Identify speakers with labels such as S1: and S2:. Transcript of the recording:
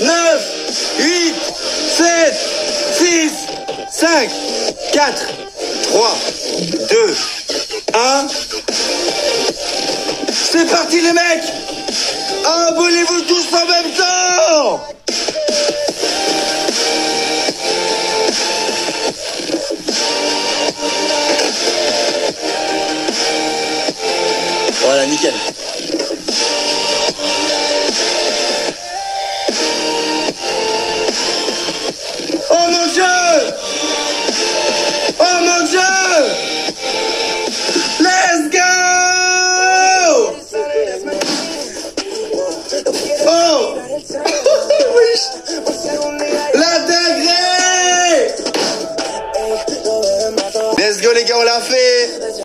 S1: 9, 8, 7, 6, 5, 4, 3, 2, 1. C'est parti les mecs Abonnez-vous tous en même temps Voilà, nickel. La dinguerie! Let's go les gars, on l'a fait!